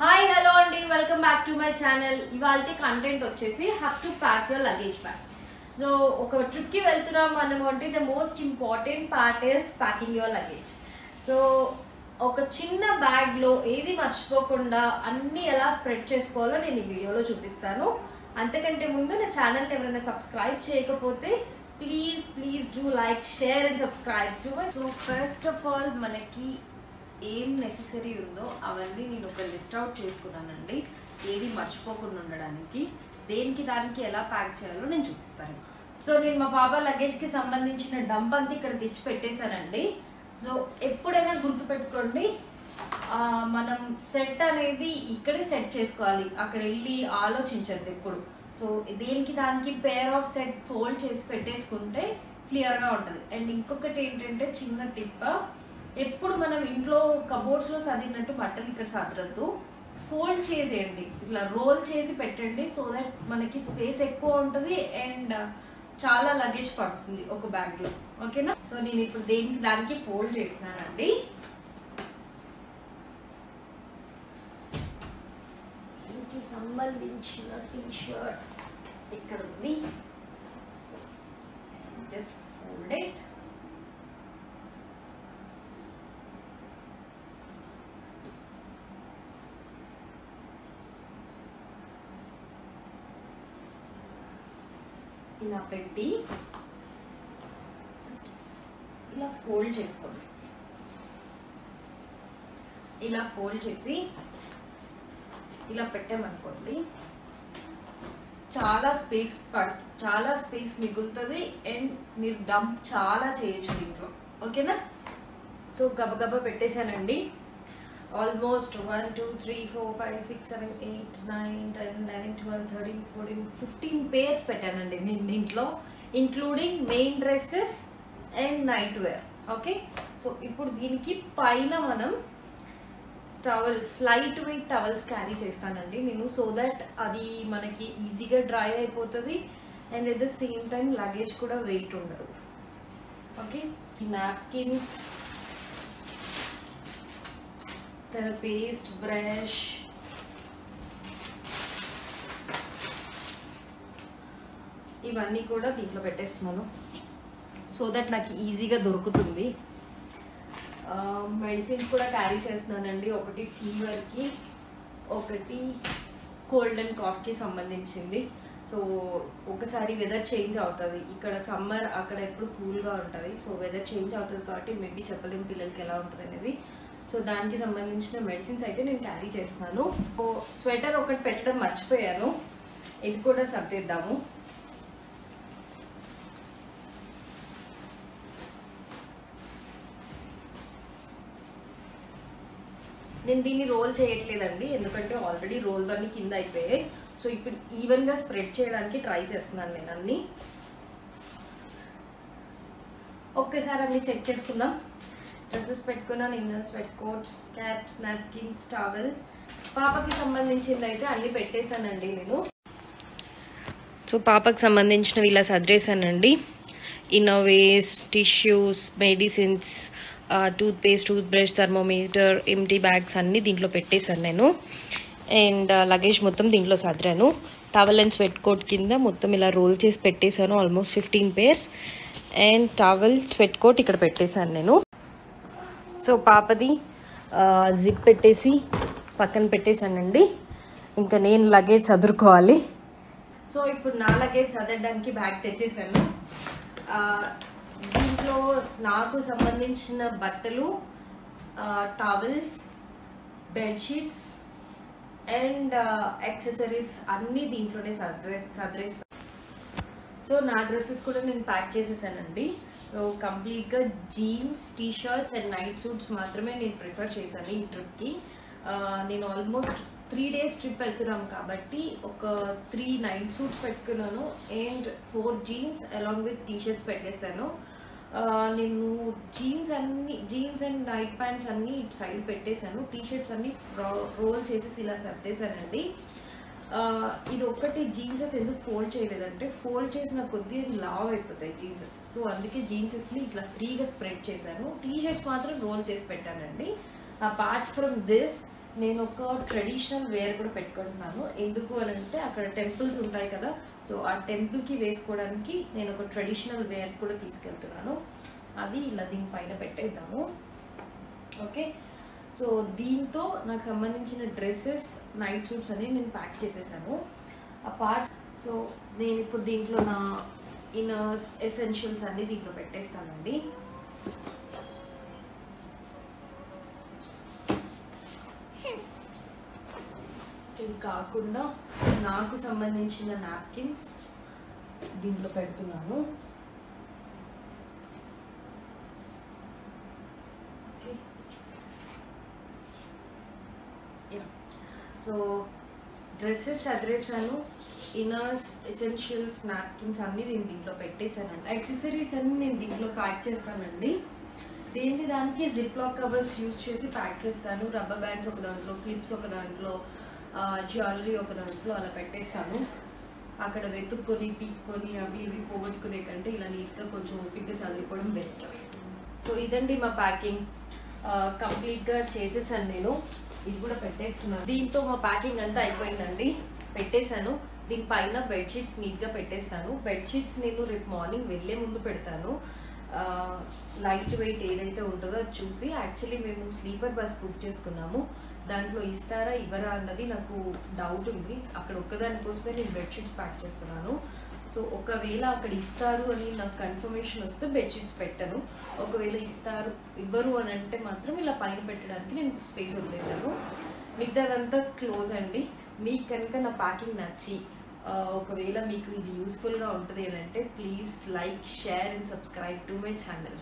Hi hello అండి. Welcome back to my channel ఇవాళ content వచ్చేసి have to pack your luggage bag so ఒక ట్రిప్కి వెళ్తున్నాం మనము అంటే the most important part is packing your luggage so ఒక చిన్న బ్యాగ్లో ఏది మర్చిపోకుండా అన్ని ఎలా స్ప్రెడ్ చేసుకోవాలో నేను ఈ వీడియోలో చూపిస్తాను. అంతకంటే ముందు నా ఛానల్ని ఎవరైనా సబ్స్క్రైబ్ చేయకపోతే please please do like share and subscribe to so first of all మనకి ఏం నెససరీ ఉందో అవన్నీ నేను ఒక లిస్ట్ అవుట్ చేసుకున్నానండి. ఏది మర్చిపోకుండా ఉండడానికి దేనికి దానికి ఎలా ప్యాక్ చేయాలో నేను చూపిస్తాను. సో నేను మా పాప లగేజ్కి సంబంధించిన డంప్ అంతా ఇక్కడ తెచ్చి పెట్టేశానండి. సో ఎప్పుడైనా గుర్తుపెట్టుకోండి మనం సెట్ అనేది ఇక్కడే సెట్ చేసుకోవాలి. అక్కడ వెళ్ళి ఆలోచించద్దు ఎప్పుడు. సో దేనికి దానికి పేర్ ఆఫ్ సెట్ ఫోల్డ్ చేసి పెట్టేసుకుంటే క్లియర్గా ఉంటుంది. అండ్ ఇంకొకటి ఏంటంటే చిన్న టిప్ ఎప్పుడు మనం ఇంట్లో కబోర్డ్స్లో సదిరినట్టు బట్టలు ఇక్కడ సదరద్దు ఫోల్డ్ చేసేయండి. ఇట్లా రోల్ చేసి పెట్టండి సో దట్ మనకి స్పేస్ ఎక్కువ ఉంటుంది అండ్ uh, చాలా లగేజ్ పడుతుంది ఒక బ్యాగ్లో. ఓకేనా సో నేను ఇప్పుడు దేనికి దానికి ఫోల్డ్ చేస్తున్నానండి. దీనికి సంబంధించిన టీ షర్ట్ ఇక్కడ ఉంది సో జస్ట్ ఫోల్డ్ ఇట్ ఇలా పెట్టి జస్ట్ ఇలా ఫోల్డ్ చేసుకోండి. ఇలా ఫోల్డ్ చేసి ఇలా పెట్టామనుకోండి చాలా స్పేస్ పడుతుంది చాలా స్పేస్ మిగులుతుంది అండ్ మీరు డంప్ చాలా చేయొచ్చు దీంట్లో. ఓకేనా సో గబగబా పెట్టేశానండి. Almost one two three four five six seven eight nine ten eleven twelve thirteen fourteen fifteen pairs పెట్టానండి నేను దీంట్లో including main dresses and night wear okay so ఇప్పుడు దీనికి పైన మనం towels light weight towels carry చేస్తానండి నేను సో దట్ అది మనకి ఈజీగా డ్రై అయిపోతుంది and at the same time luggage కూడా వెయిట్ ఉండదు ఓకే నాప్కిన్స్ తర్వాత పేస్ట్ బ్రష్ ఇవన్నీ కూడా దీంట్లో పెట్టేస్తున్నాను. సో దట్ నాకు ఈజీగా దొరుకుతుంది. మెడిసిన్స్ కూడా క్యారీ చేస్తున్నానండి. ఒకటి ఫీవర్కి ఒకటి కోల్డ్ అండ్ కాఫ్కి సంబంధించింది. సో ఒకసారి వెదర్ చేంజ్ అవుతుంది. ఇక్కడ సమ్మర్ అక్కడ ఎప్పుడు కూల్గా ఉంటుంది. సో వెదర్ చేంజ్ అవుతుంది కాబట్టి మేబీ చెప్పలేము పిల్లలకి ఎలా ఉంటుంది అనేది సో దానికి సంబంధించిన మెడిసిన్స్ అయితే నేను క్యారీ చేస్తున్నాను. సో స్వెటర్ ఒకటి పెట్టడం మర్చిపోయాను. ఇది కూడా సర్దిద్దాము. నేను దీన్ని రోల్ చేయట్లేదండి. ఎందుకంటే ఆల్రెడీ రోల్ అన్ని కింద అయిపోయాయి. సో ఇప్పుడు ఈవెన్గా స్ప్రెడ్ చేయడానికి ట్రై చేస్తున్నాను నేను అన్నీ. ఒక్కసారి అన్ని చెక్ చేసుకుందాం. డ్రెస్సెస్ పెట్టుకున్నాను inners sweat coats caps napkins towel పాపకి సంబంధించింది అయితే అన్ని పెట్టేశానండి నేను. సో పాపకు సంబంధించినవి ఇలా సదిరేశానండి ఇన్నోవేస్ tissues medicines tooth paste tooth brush thermometer empty bags అన్నీ దీంట్లో పెట్టేశాను నేను. అండ్ లగేజ్ uh, మొత్తం దీంట్లో సదిరాను టవల్ అండ్ స్వెట్ కోట్ కింద మొత్తం ఇలా రోల్ చేసి పెట్టేశాను almost fifteen pairs and towel sweat coat ఇక్కడ పెట్టేశాను నేను. సో పాపది జిప్ పెట్టేసి పక్కన పెట్టేశానండి. ఇంకా నేను లగేజ్ చదురుకోవాలి సో ఇప్పుడు నా లగేజ్ చదవడానికి బ్యాగ్ తెచ్చేసాను దీంట్లో నాకు సంబంధించిన బట్టలు టవల్స్ బెడ్షీట్స్ అండ్ యాక్సెసరీస్ అన్నీ దీంట్లోనే సదరే సదరేస్తాను సో నా డ్రెస్సెస్ కూడా నేను ప్యాక్ చేసేసానండి. సో కంప్లీట్గా jeans T shirts and night suits మాత్రమే నేను ప్రిఫర్ చేశాను ఈ ట్రిప్కి నేను ఆల్మోస్ట్ త్రీ డేస్ ట్రిప్ వెళ్తున్నాం కాబట్టి ఒక త్రీ నైట్ సూట్స్ పెట్టుకున్నాను and four jeans along with T shirts పెట్టేశాను నేను జీన్స్ అన్ని జీన్స్ అండ్ నైట్ ప్యాంట్స్ అన్నీ ఇటు సైడ్ పెట్టేశాను. టీ షర్ట్స్ అన్ని రోల్ చేసేసి ఇలా సర్దేశానండి. ఇది ఒక్కటి జీన్సెస్ ఎందుకు ఫోల్డ్ చేయలేదంటే ఫోల్డ్ చేసిన కొద్దీ అది లావ్ అయిపోతాయి జీన్సెస్. సో అందుకే జీన్సెస్ని ఇట్లా ఫ్రీగా స్ప్రెడ్ చేశాను. టీ షర్ట్స్ మాత్రం రోల్ చేసి పెట్టానండి. అపార్ట్ ఫ్రమ్ దిస్ నేను ఒక ట్రెడిషనల్ వేర్ కూడా పెట్టుకుంటున్నాను. ఎందుకు అని అంటే అక్కడ టెంపుల్స్ ఉంటాయి కదా సో ఆ టెంపుల్కి వేసుకోవడానికి నేను ఒక ట్రెడిషనల్ వేర్ కూడా తీసుకెళ్తున్నాను. అది ఇలా దీనిపైన పెట్టేద్దాము. ఓకే? సో దీంతో నాకు సంబంధించిన డ్రెస్సెస్ నైట్ సూట్స్ అని నేను ప్యాక్ చేసేసాను. ఆ పార్ట్ సో నేను ఇప్పుడు దీంట్లో నా ఇన్నర్స్ ఎసెన్షియల్స్ అన్ని దీంట్లో పెట్టేస్తానండి. ఇవి కాకుండా నాకు సంబంధించిన నాప్కిన్స్ దీంట్లో పెడుతున్నాను ఓకే సో డ్రెస్సెస్ అడ్రసాను ఇన్నర్స్ ఎసెన్షియల్స్ నాప్కిన్స్ అన్ని నేను దీంట్లో పెట్టేశానండి. యాక్సెసరీస్ అన్ని నేను దీంట్లో ప్యాక్ చేస్తానండి. దేని దానికి? జిప్ లాక్ కవర్స్ యూస్ చేసి ప్యాక్ చేస్తాను. రబ్బర్ బ్యాండ్స్ ఒక దాంట్లో క్లిప్స్ ఒక దాంట్లో జ్యువెలరీ ఒక దాంట్లో అలా పెట్టేస్తాను. అక్కడ వెతుక్కొని పీక్కొని అవి ఇవి పోగొట్టుకునే కంటే ఇలా నీట్గా కొంచెం ఓపిక చదువుకోవడం బెస్ట్ సో ఇదండి మా ప్యాకింగ్ కంప్లీట్గా చేసేసాను నేను. ఇది కూడా పెట్టేస్తున్నాను దీంతో మా ప్యాకింగ్ అంతా అయిపోయిందండి. పెట్టేశాను. దీనిపైన బెడ్షీట్స్ నీట్గా పెట్టేస్తాను. బెడ్షీట్స్ నేను రేపు మార్నింగ్ వెళ్ళే ముందు పెడతాను. లైట్ వెయిట్ ఏదైతే ఉంటుందో చూసి యాక్చువల్లీ మేము స్లీపర్ బస్ బుక్ చేసుకున్నాము. దాంట్లో ఇస్తారా ఇవ్వరా అన్నది నాకు డౌట్ ఉంది. అక్కడ ఒక్కదాని కోసమే నేను బెడ్షీట్స్ ప్యాక్ చేస్తున్నాను. సో ఒకవేళ అక్కడ ఇస్తారు అని నాకు కన్ఫర్మేషన్ వస్తే బెడ్షీట్స్ పెట్టను. ఒకవేళ ఇస్తారు ఇవ్వరు అని అంటే మాత్రం ఇలా పైన పెట్టడానికి నేను స్పేస్ వదిలేశాను. మిగతాదంతా క్లోజ్ అండి. మీకు కనుక నా ప్యాకింగ్ నచ్చి ఒకవేళ మీకు ఇది యూస్ఫుల్గా ఉంటుంది అని అంటే please like share and subscribe to my channel